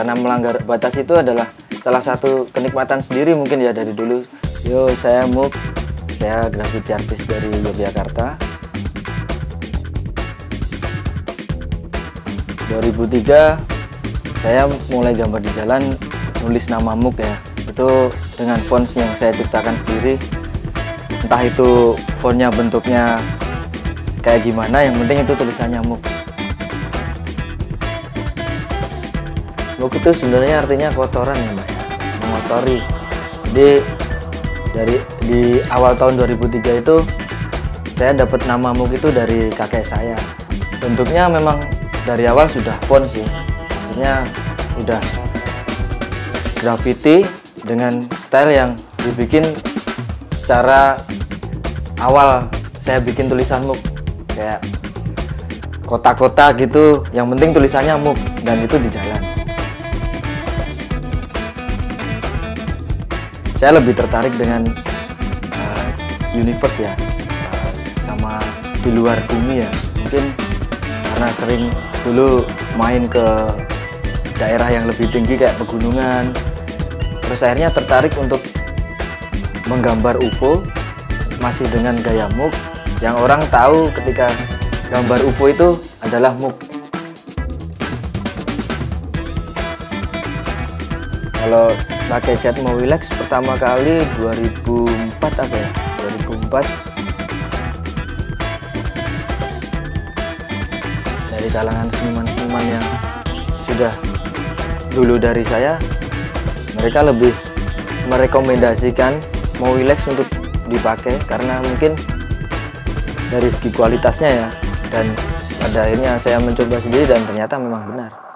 karena melanggar batas itu adalah salah satu kenikmatan sendiri mungkin ya dari dulu. Yo saya muk. Saya graffiti artis dari Yogyakarta. 2003 saya mulai gambar di jalan nulis nama muk ya. Itu dengan fonts yang saya ciptakan sendiri. Entah itu fontnya bentuknya kayak gimana yang penting itu tulisannya muk muk itu sebenarnya artinya kotoran ya mbak ya. Mengotori. Jadi dari di awal tahun 2003 itu saya dapat nama muk itu dari kakek saya. Bentuknya memang dari awal sudah font sih. Maksudnya udah graffiti dengan style yang dibikin secara awal saya bikin tulisan muk. Kayak kota-kota gitu. Yang penting tulisannya muk dan itu di jalan saya lebih tertarik dengan uh, universe ya uh, sama di luar bumi ya. Mungkin karena sering dulu main ke daerah yang lebih tinggi kayak pegunungan. Terus akhirnya tertarik untuk menggambar UFO masih dengan gaya MUK yang orang tahu ketika gambar UFO itu adalah MUK kalau pakai cat Mowilex pertama kali 2004 apa ya? 2004 dari kalangan seniman-seniman yang sudah dulu dari saya mereka lebih merekomendasikan Mowilex untuk dipakai karena mungkin dari segi kualitasnya ya dan pada akhirnya saya mencoba sendiri dan ternyata memang benar